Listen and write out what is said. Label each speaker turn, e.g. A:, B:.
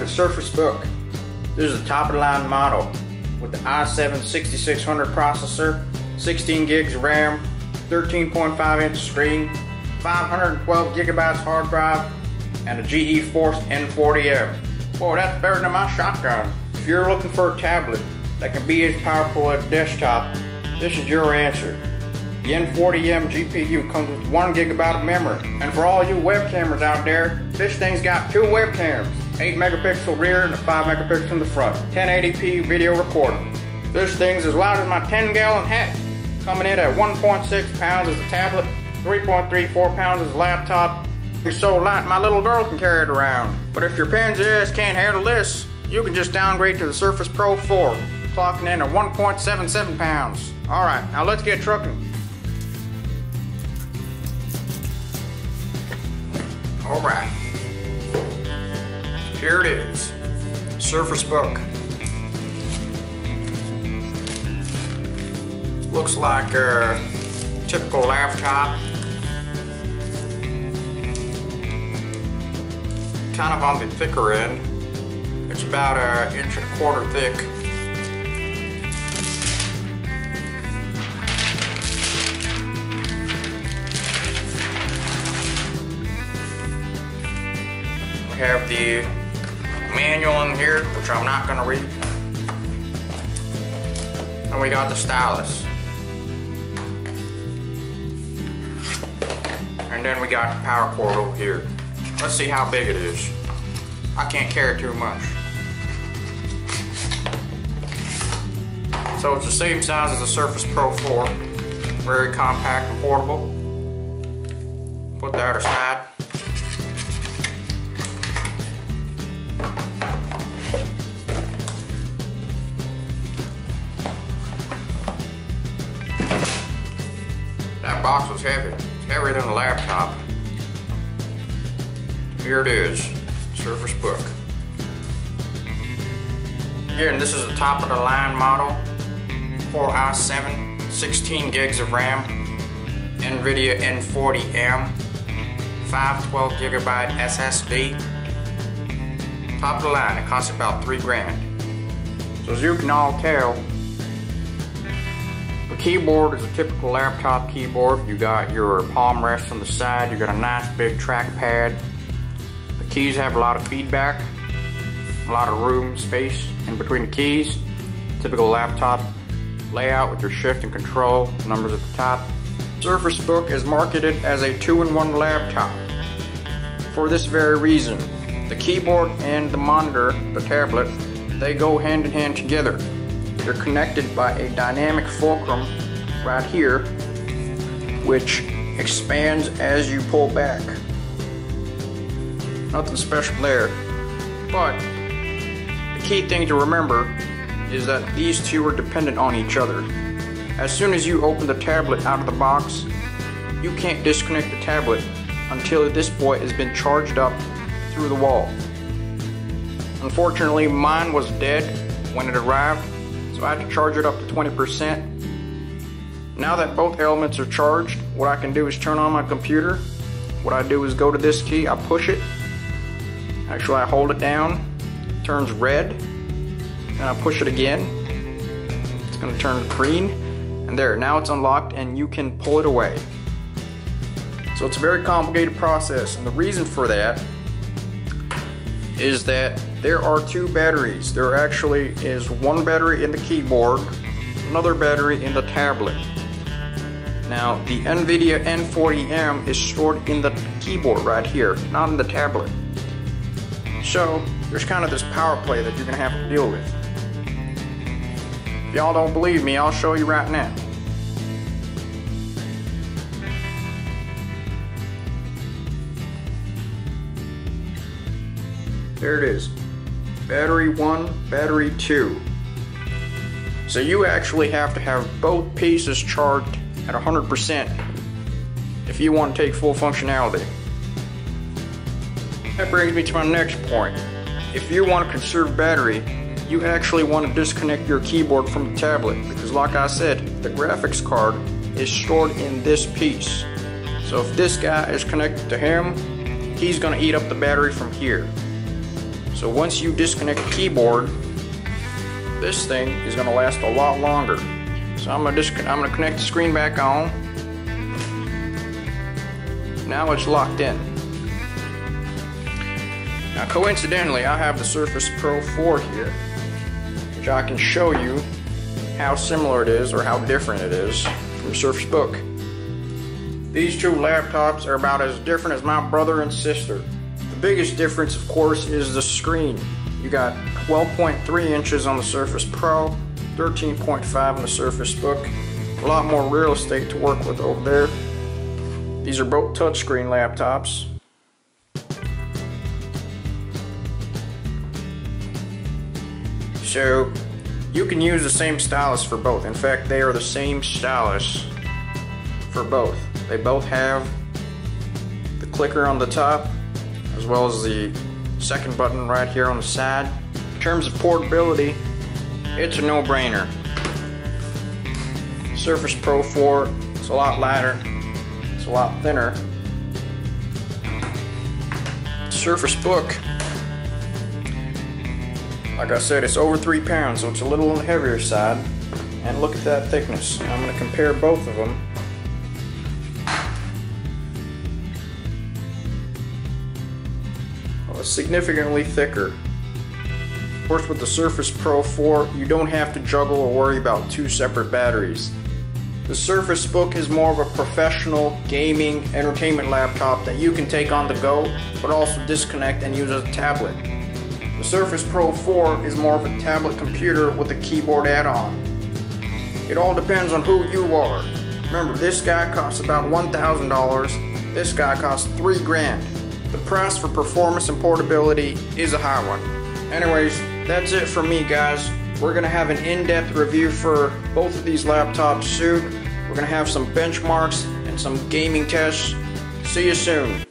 A: to Surface Book. This is a top of the line model with the i7 6600 processor, 16 gigs of RAM, 13.5 inch screen, 512 gigabytes hard drive, and a GE Force 940M. Boy, that's better than my shotgun. If you're looking for a tablet that can be as powerful as a desktop, this is your answer. The 940M GPU comes with 1 gigabyte of memory. And for all you web cameras out there, this thing's got two webcams, 8 megapixel rear and a 5 megapixel in the front. 1080p video recording. This thing's as loud as my 10 gallon hat. Coming in at 1.6 pounds as a tablet, 3.34 pounds as a laptop. It's so light my little girl can carry it around. But if your pansy ass can't handle this, you can just downgrade to the Surface Pro 4, clocking in at 1.77 pounds. Alright, now let's get trucking. Alright. Here it is. Surface Book. Looks like a typical laptop. Kind of on the thicker end. It's about an inch and a quarter thick. We have the manual in here, which I'm not gonna read. And we got the stylus. And then we got the power cord over here. Let's see how big it is. I can't carry too much. So it's the same size as the Surface Pro 4. Very compact and portable. Put that aside. Was heavy. It's heavier than a laptop. Here it is, Surface Book. Again, this is a top of the line model. Core i7, 16 gigs of RAM, NVIDIA 940M, 512 gigabyte SSD. Top of the line, it costs about three grand. So as you can all tell, keyboard is a typical laptop keyboard. You got your palm rest on the side, you got a nice big trackpad. The keys have a lot of feedback, a lot of room, space in between the keys. Typical laptop layout with your shift and control, numbers at the top. Surface Book is marketed as a two-in-one laptop. For this very reason, the keyboard and the monitor, the tablet, they go hand in hand together. They're connected by a dynamic fulcrum right here, which expands as you pull back. Nothing special there. But the key thing to remember is that these two are dependent on each other. As soon as you open the tablet out of the box, you can't disconnect the tablet until this boy has been charged up through the wall. Unfortunately, mine was dead when it arrived, so I had to charge it up to 20%. Now that both elements are charged, what I can do is turn on my computer. What I do is go to this key, I push it. Actually, I hold it down, it turns red, and I push it again. It's gonna turn green, and there, now it's unlocked and you can pull it away. So it's a very complicated process, and the reason for that is that there are two batteries. There actually is one battery in the keyboard, another battery in the tablet. Now, the NVIDIA 940M is stored in the keyboard right here, not in the tablet. So, there's kind of this power play that you're gonna have to deal with. If y'all don't believe me, I'll show you right now. There it is. Battery 1, battery 2. So you actually have to have both pieces charged at 100% if you want to take full functionality. That brings me to my next point. If you want to conserve battery, you actually want to disconnect your keyboard from the tablet because like I said, the graphics card is stored in this piece. So if this guy is connected to him, he's going to eat up the battery from here. So once you disconnect the keyboard, this thing is going to last a lot longer. So I'm going to connect the screen back on. Now it's locked in. Now coincidentally, I have the Surface Pro 4 here, which I can show you how similar it is or how different it is from Surface Book. These two laptops are about as different as my brother and sister. Biggest difference, of course, is the screen. You got 12.3 inches on the Surface Pro, 13.5 on the Surface Book. A lot more real estate to work with over there. These are both touchscreen laptops. So you can use the same stylus for both. In fact, they are the same stylus for both. They both have the clicker on the top as well as the second button right here on the side. In terms of portability, it's a no-brainer. Surface Pro 4, it's a lot lighter, it's a lot thinner. Surface Book like I said, it's over three pounds, so it's a little on the heavier side. And look at that thickness. I'm going to compare both of them. Significantly thicker. Of course, with the Surface Pro 4, you don't have to juggle or worry about two separate batteries. The Surface Book is more of a professional gaming entertainment laptop that you can take on the go, but also disconnect and use as a tablet. The Surface Pro 4 is more of a tablet computer with a keyboard add-on. It all depends on who you are. Remember, this guy costs about $1,000. This guy costs 3 grand. The price for performance and portability is a high one. Anyways, that's it for me guys. We're going to have an in-depth review for both of these laptops soon. We're going to have some benchmarks and some gaming tests. See you soon.